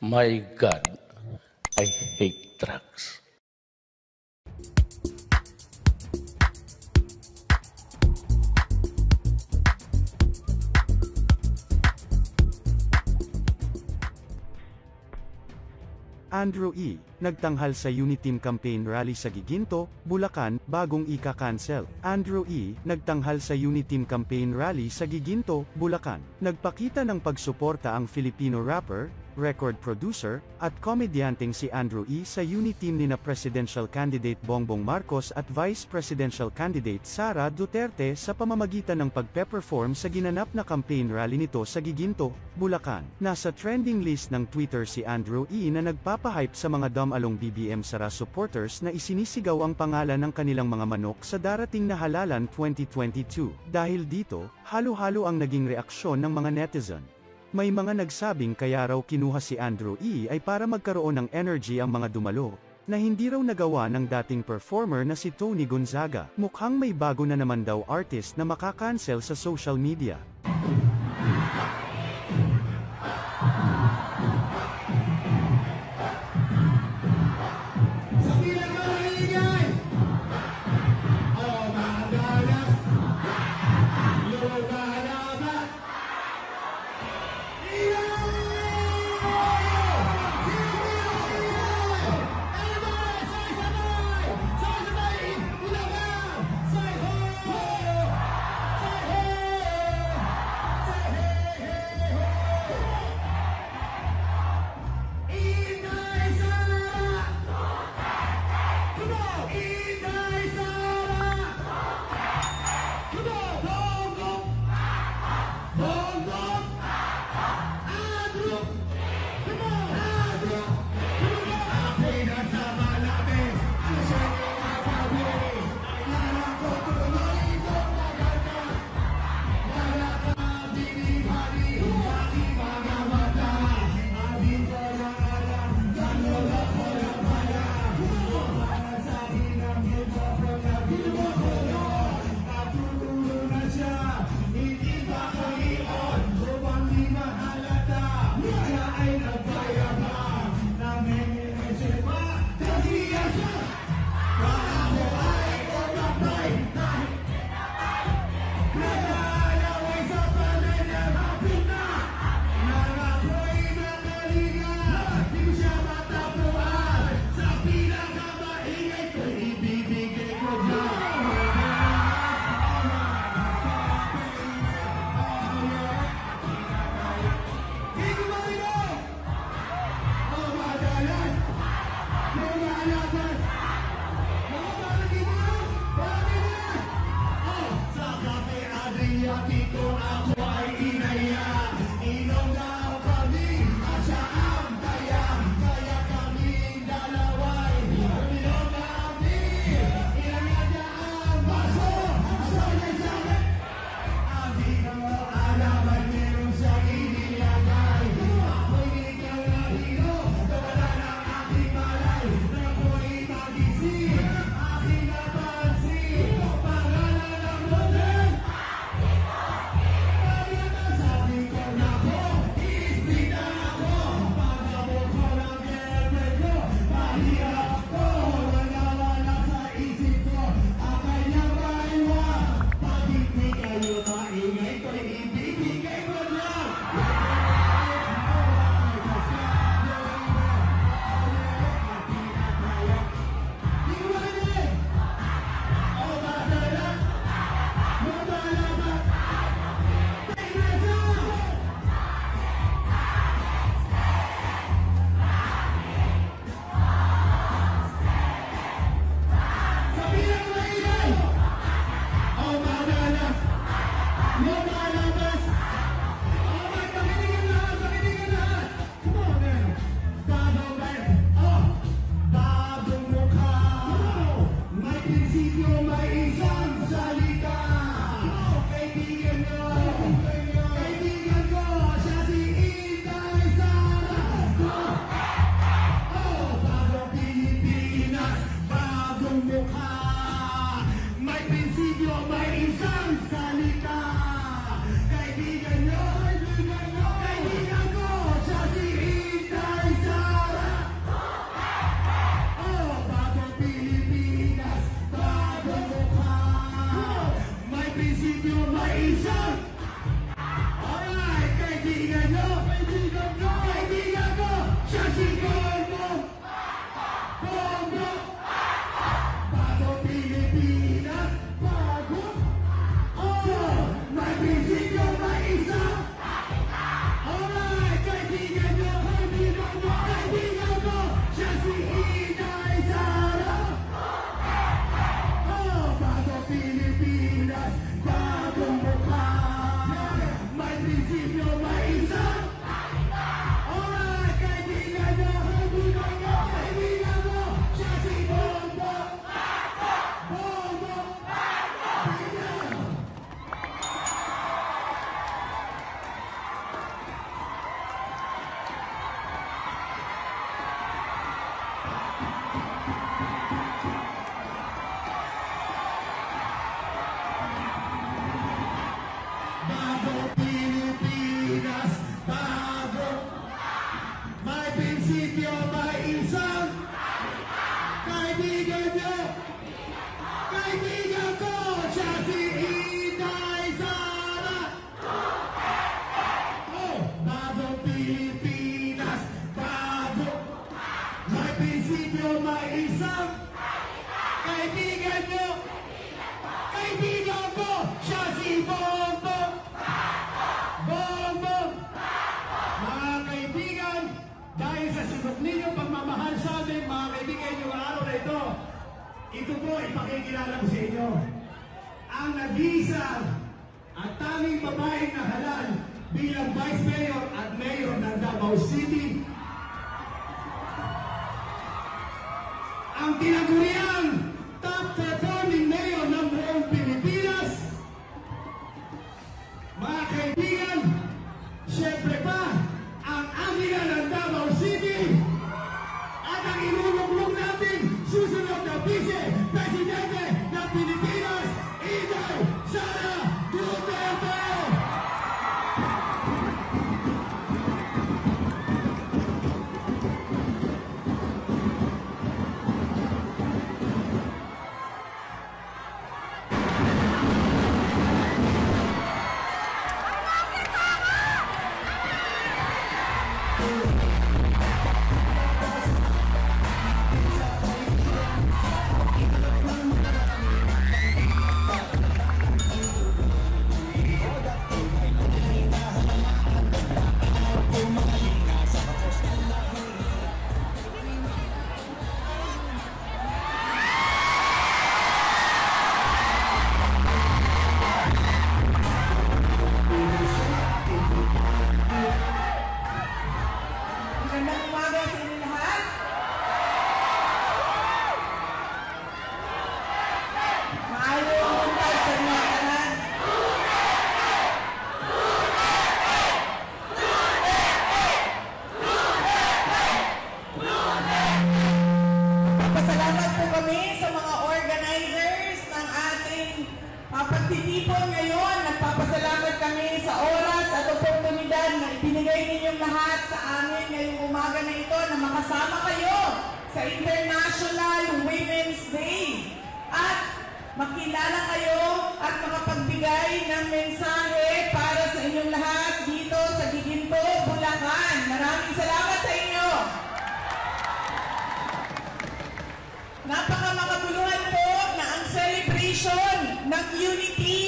My God, I hate drugs. Andrew E. nagtanghal sa Uniteam Campaign Rally sa Giginto, Bulacan, bagong ika-cancel. Andrew E. nagtanghal sa Uniteam Campaign Rally sa Giginto, Bulacan. Nagpakita ng pagsuporta ang Filipino rapper, record producer, at komedyanteng si Andrew E. sa Uniteam ni na Presidential Candidate Bongbong Marcos at Vice Presidential Candidate Sara Duterte sa pamamagitan ng pagpe-perform sa ginanap na campaign rally nito sa Giginto, Bulacan. Nasa trending list ng Twitter si Andrew E. na nagpapahype sa mga dumalong BBM Sara supporters na isinisigaw ang pangalan ng kanilang mga manok sa darating na halalan 2022. Dahil dito, halo-halo ang naging reaksyon ng mga netizen. May mga nagsabing kaya raw kinuha si Andrew E. ay para magkaroon ng energy ang mga dumalo, na hindi raw nagawa ng dating performer na si Tony Gonzaga. Mukhang may bago na naman daw artist na makakancel sa social media. He died. Yaki ko ako ay inaya. Dahil sa sunod ninyo pagmamahal sa amin, mga kaibigan, yung araw na ito, ito po ipakikilala ko sa inyo. Ang nag-iisa at tanging babaeng na halal bilang Vice Mayor at Mayor ng Davao City. Ang tinaguriang pagtitipon ngayon. Nagpapasalamat kami sa oras at oportunidad na ibinigay ninyong lahat sa amin ngayong umaga na ito na makasama kayo sa International Women's Day. At makilala kayo at makapagbigay ng mensahe para sa inyong lahat dito sa Giginto, Bulacan. Maraming salamat sa inyo! Napakamakabuluhan ng Unity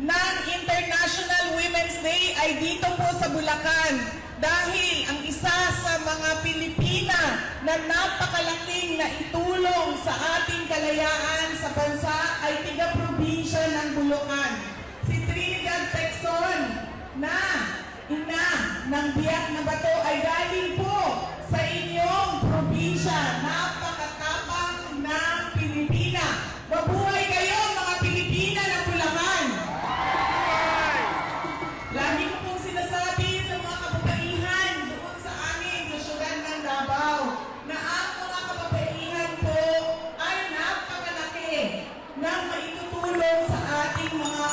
ng International Women's Day ay dito po sa Bulacan dahil ang isa sa mga Pilipina na napakalaking na itulong sa ating kalayaan sa bansa ay tiga-probinsya ng Bulacan. Si Trinidad Texon na ina ng biyak na bato ay galing po sa inyong probinsya. Napakatapang ng Pilipina. Mabuhay kayo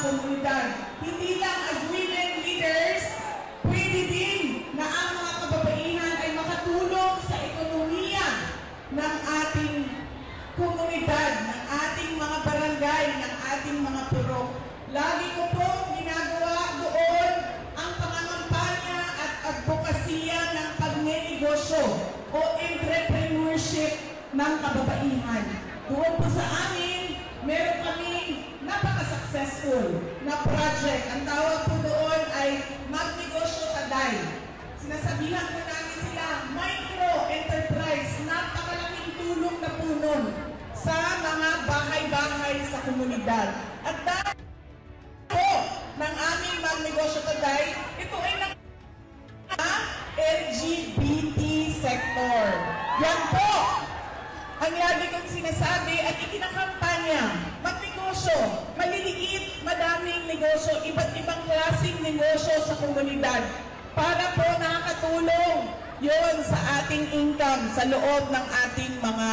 komunidad. Hindi lang as women leaders, pwede din na ang mga kababaihan ay makatulong sa ekonomiya ng ating komunidad, ng ating mga barangay, ng ating mga purok. Lagi ko po ginagawa doon ang pangangampanya at advokasya ng pagnenegosyo o entrepreneurship ng kababaihan. Doon po sa amin, meron kaming napaka-successful na project. Ang tawag po doon ay Magnegosyo Taday. Sinasabihan po namin sila, micro-enterprise, napakalaking tulong na po nun sa mga bahay-bahay sa komunidad. At dahil ating income sa loob ng ating mga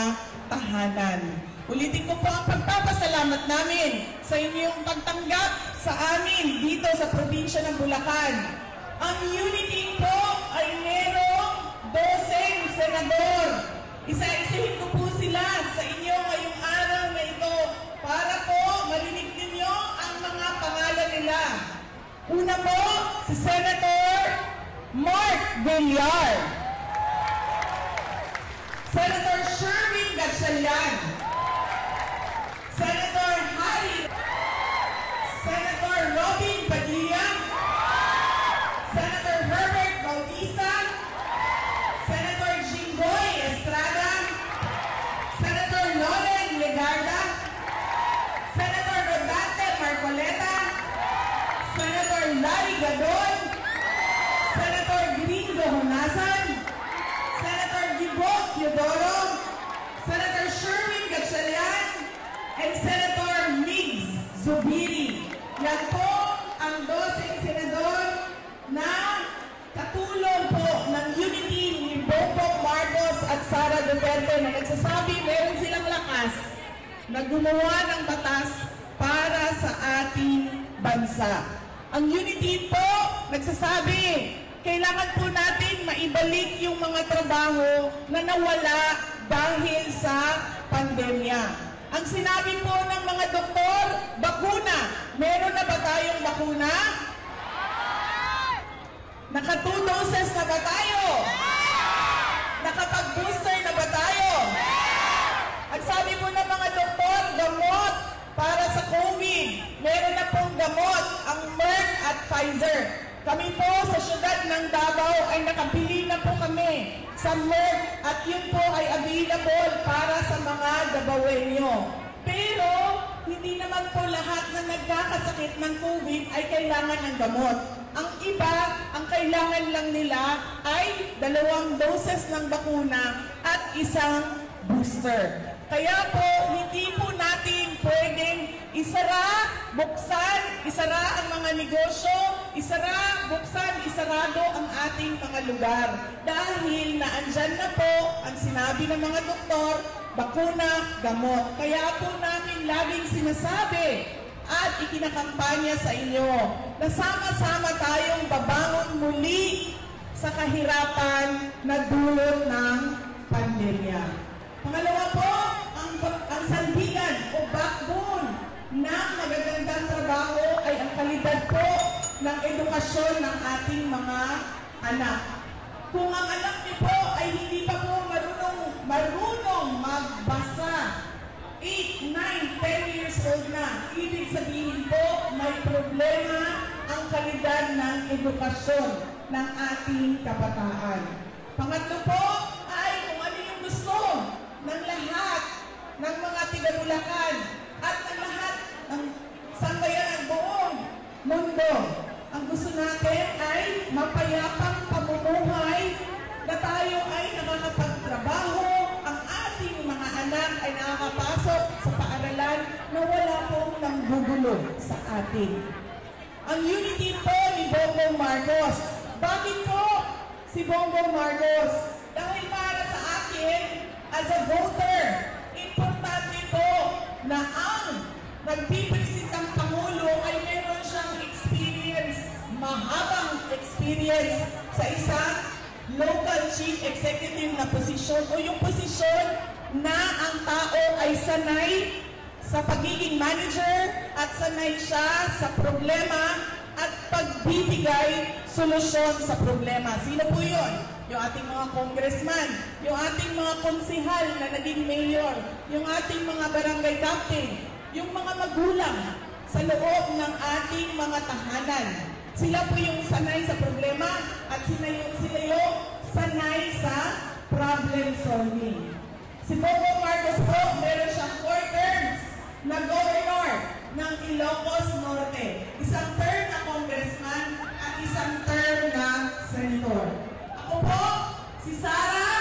tahanan. Ulitin ko po ang pagpapasalamat namin sa inyong pagtanggap sa amin dito sa probinsya ng Bulacan. Ang unity po ay merong 12 senador. Isa-isahin ko po sila sa inyo ngayong araw na ito para po marinig ninyo ang mga pangalan nila. Una po, si Senator Mark Villar. Senator Sherwin Gatchalian, Senator Harry, Senator Robin Padilla, Senator Herbert Bautista, Senator Jinggoy Estrada, Senator Loren Legarda, Senator Rodante Marcoleta, Senator Larry Gadon, Senator Gringo Hunasan, nagsasabi meron silang lakas na gumawa ng batas para sa ating bansa. Ang Unity po nagsasabi, kailangan po natin maibalik yung mga trabaho na nawala dahil sa pandemya. Ang sinabi po ng mga doktor, bakuna. Meron na ba tayong bakuna? Naka two doses na ba tayo? Nakapag-booster na ba tayo? Ang sabi po ng mga doktor, gamot para sa COVID. Meron na pong gamot ang Merck at Pfizer. Kami po sa syudad ng Davao ay nakabili na po kami sa Merck at yun po ay available para sa mga Davaoenyo. Pero hindi naman po lahat na nagkakasakit ng COVID ay kailangan ng gamot. Ang iba, ang kailangan lang nila ay dalawang doses ng bakuna at isang booster. Kaya po, hindi po natin pwedeng isara, buksan, isara ang mga negosyo, isara, buksan, isarado ang ating mga lugar. Dahil naandyan na po ang sinabi ng mga doktor, bakuna, gamot. Kaya po namin laging sinasabi at ikinakampanya sa inyo na sama-sama tayong babangon muli sa kahirapan na dulot ng pandemya. Pangalawa po, kalidad po ng edukasyon ng ating mga anak. Kung ang anak niyo po ay hindi pa po marunong, marunong magbasa, 8, 9, 10 years old na, ibig sabihin po may problema ang kalidad ng edukasyon ng ating kabataan. Pangatlo po ay kung ano yung gusto ng lahat ng mga tiga-Bulacan at mundo. Ang gusto natin ay mapayapang pamumuhay na tayo ay nakakapagtrabaho, ang ating mga anak ay nakakapasok sa paaralan na wala pong nanggugulo sa atin. Ang unity po ni Bongbong Marcos. Bakit po si Bongbong Marcos? Dahil para sa akin, as a voter, importante po na ang nagpipresentang experience sa isang local chief executive na posisyon o yung posisyon na ang tao ay sanay sa pagiging manager at sanay siya sa problema at pagbibigay solusyon sa problema. Sino po yun? Yung ating mga congressman, yung ating mga konsihal na naging mayor, yung ating mga barangay captain, yung mga magulang sa loob ng ating mga tahanan. Sila po yung sanay sa problema at sila yung, sila yung sanay sa problem solving. Si Bongbong Marcos po, meron siyang four terms na governor ng Ilocos Norte. Isang term na congressman at isang term na senator. Ako po, si Sarah.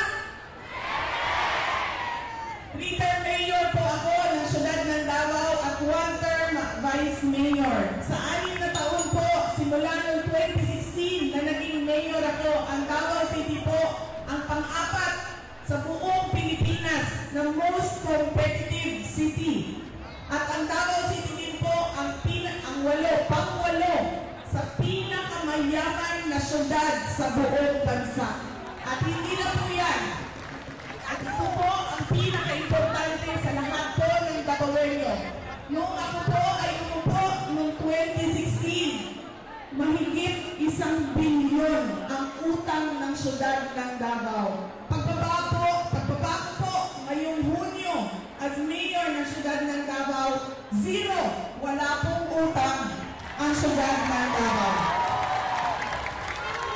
Na most competitive city. At ang Davao City din po ang, pina, ang walo, pang-walo sa pinakamayaman na syudad sa buong bansa. At hindi na po yan. At ito po ang pinaka-importante sa lahat po ng Davaoenyo. Noong ako po ay umupo noong 2016, mahigit isang bilyon ang utang ng syudad ng Davao. Pagbaba po, pagbaba ko po ngayong Hunyo as mayor ng syudad ng Davao, zero, wala pong utang ang syudad ng Davao.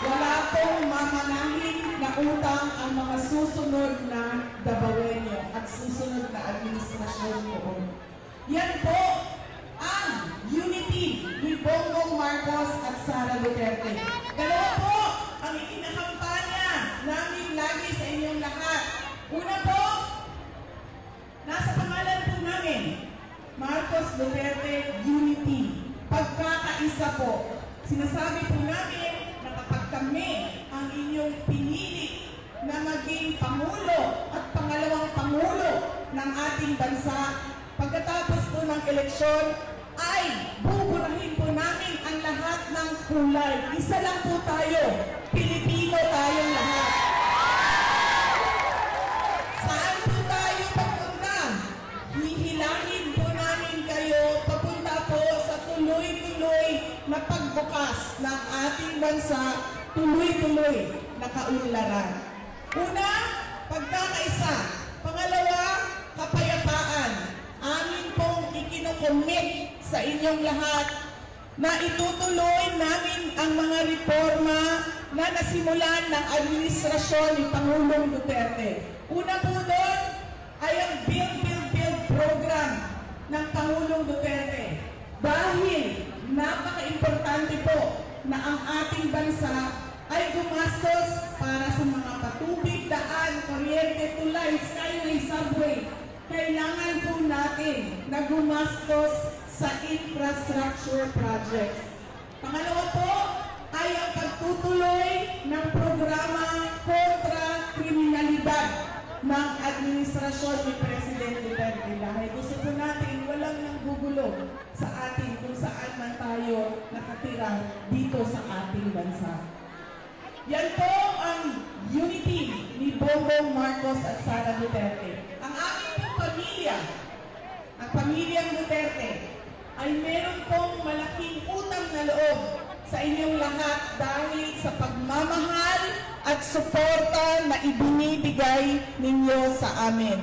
Wala pong mamanahin na utang ang mga susunod na Davaoenyo at susunod na administrasyon noon. Yan po ang unity ni Bongbong Marcos at Sara Duterte. Dalawa po ang ikinakampanya namin lagi sa inyong lahat. Una po, nasa pangalan po namin, Marcos Duterte Unity. Pagkakaisa po. Sinasabi po namin na kapag kami ang inyong pinili na maging Pangulo at pangalawang Pangulo ng ating bansa. Pagkatapos po ng eleksyon, ay buburahin po namin ang lahat ng kulay. Isa lang po tayo. Pilipino tayong lahat. Ng ating bansa, tuloy-tuloy na kaunlaran. Una, pagkakaisa. Pangalawa, kapayapaan. Amin pong ikinocommit sa inyong lahat na itutuloy namin ang mga reforma na nasimulan ng administrasyon ni Pangulong Duterte. Una po doon ay ang Build, Build, Build program ng Pangulong Duterte. Dahil napaka-importante po na ang ating bansa ay gumastos para sa mga patubig, daan, kuryente, tulay, skyway, subway. Kailangan po natin na gumastos sa infrastructure projects. Pangalawa po ay ang pagtutuloy ng programa kontra kriminalidad ng administrasyon ni Presidente Duterte. Dahil gusto po natin walang nanggugulo sa atin kung saan man tayo nakatira dito sa ating bansa. Yan po ang unity ni Bongbong Marcos at Sara Duterte. Ang aming pong pamilya, ang pamilyang Duterte, ay meron pong malaking utang na loob sa inyong lahat dahil sa pagmamahal at suporta na ibinibigay ninyo sa amin.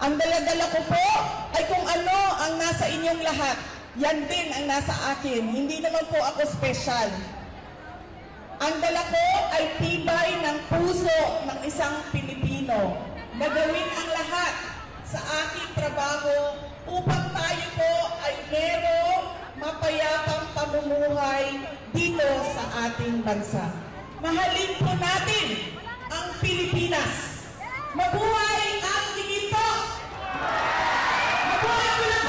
Ang daladala ko po ay kung ano ang nasa inyong lahat. Yan din ang nasa akin. Hindi naman po ako special. Ang dala ko ay tibay ng puso ng isang Pilipino na gawin ang lahat sa aking trabaho upang tayo po ay merong mapayapang pamumuhay dito sa ating bansa. Mahalin po natin ang Pilipinas. Mabuhay ang Ginto! Mabuhay po natin!